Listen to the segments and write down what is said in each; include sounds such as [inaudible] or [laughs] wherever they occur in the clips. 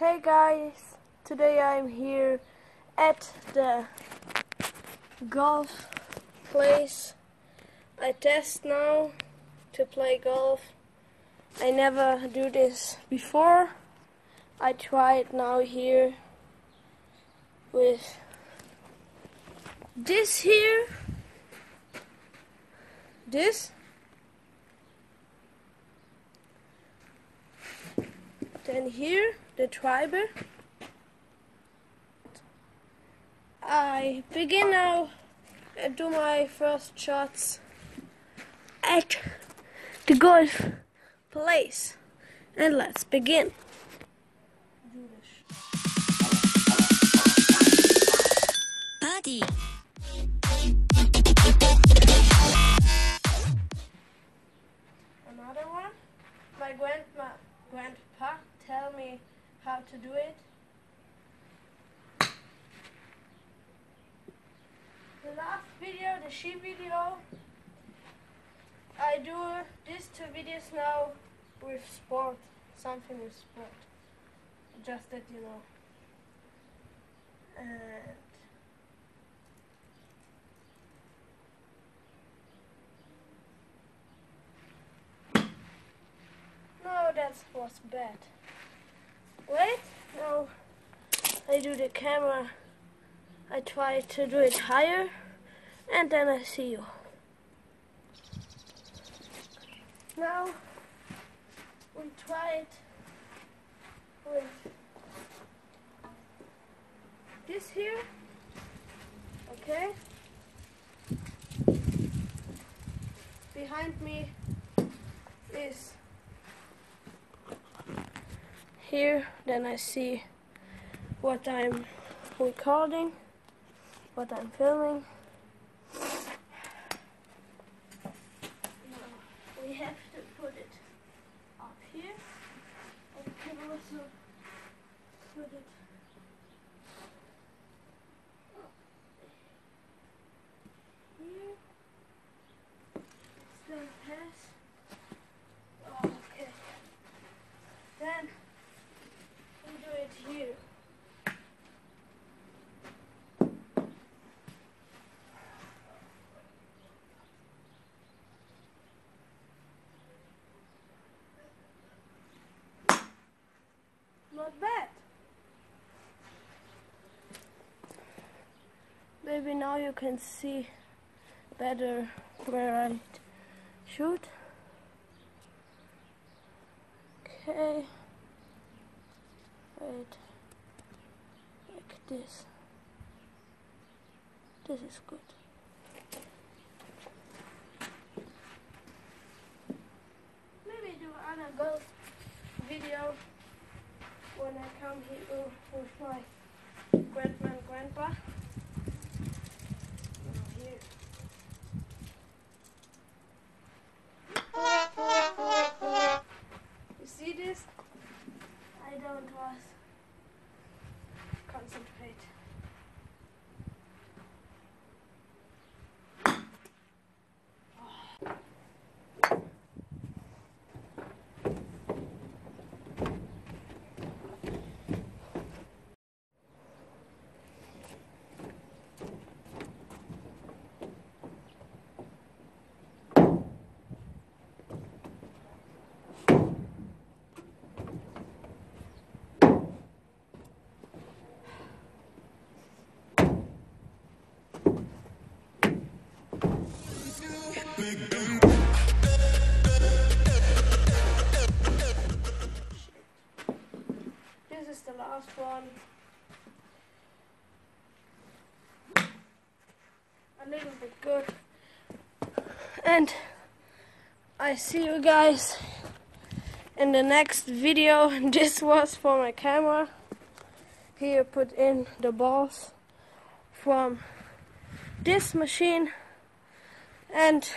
Hey guys, today I'm here at the golf place. I test now to play golf. I never do this before. I try it now here with this here, this, then here the driver. I begin now and do my first shots at the golf place. And let's begin. Party. The video, I do these two videos now with sport, something with sport. Just that you know. And no, that was bad. Wait, no. I do the camera. I try to do it higher, and then I see you. Now we try it with this here. Okay. Behind me is here. Then I see what I'm recording, what I'm filming. Now we have to put it up here. And we can also put it here. Still pass. Oh, okay. Then we do it here. Not bad. Maybe now you can see better where I shoot. Okay. Wait. Like this. This is good. Maybe do another video when I come here with my grandma and grandpa. One. A little bit good. And I see you guys in the next video. [laughs] This was for my camera. Here put in the balls from this machine. And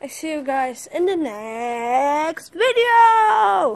I see you guys in the next video.